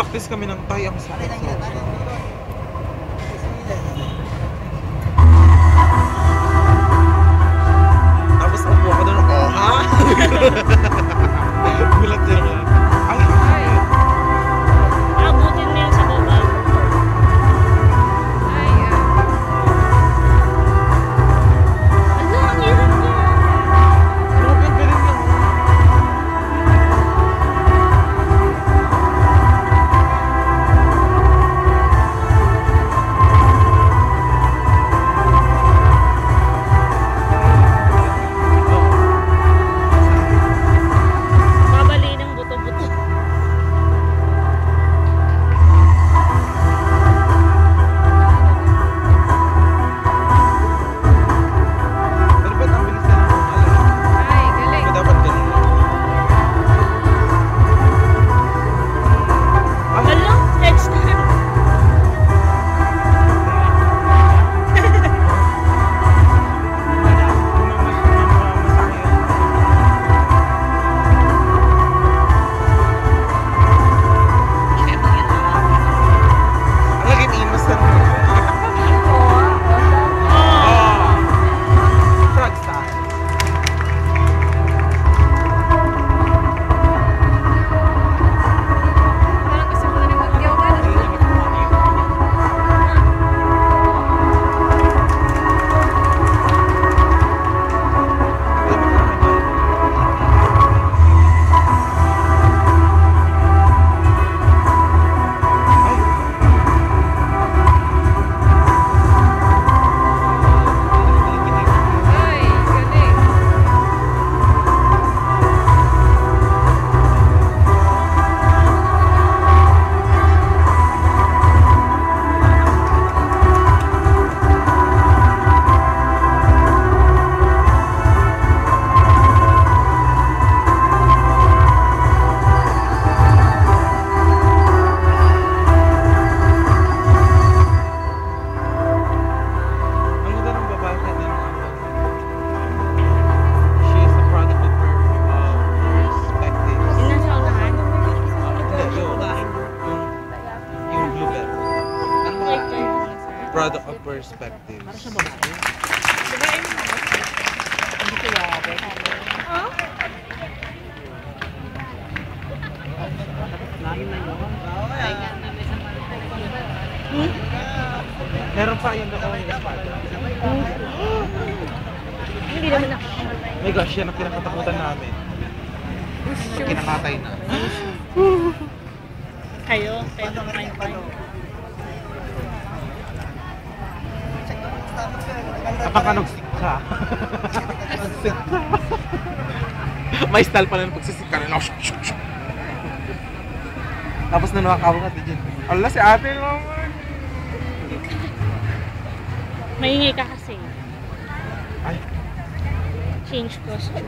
nag-practice kami ng Thai. Ang sakit. Tapos upo ako doon. Oh, ha? Gulat din ako. Meron pa yung ako yung espada. Hindi naman ako. My gosh, yan ang kinakatakutan namin. Pag kinakatay na. Kayo, kayo naman yung pano. Kapag ka nagsik ka. Nagsik ka. May style pala ng pagsisik ka. Tapos na nakakawang at dyan. Ala, si ate lang. Maingay ka kasi. Ay, Change costume.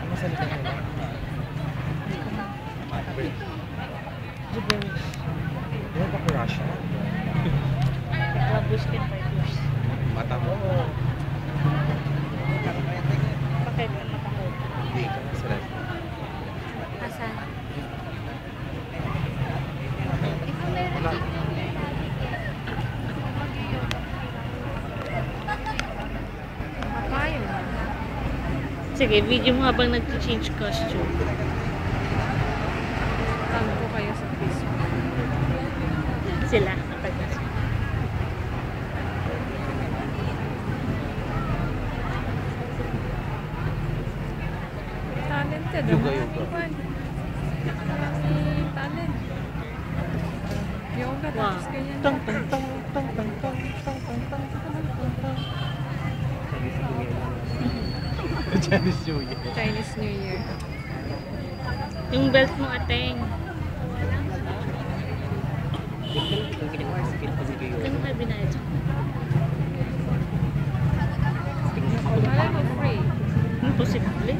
ano sa likod? Sige, video mo habang nag-change costume. Tama ko kayo sa Facebook. Sila. nasa- Talented. Yoga, yoga. Iwan. Marami talent. Yoga, tapos Wow. ganyan. Tang tang tang tang tang tang tang tang tang tang tang. Chinese New Year. Chinese New Year. Yung belt mo, ateng. Ano ka binayad? Malay mo free. Imposible.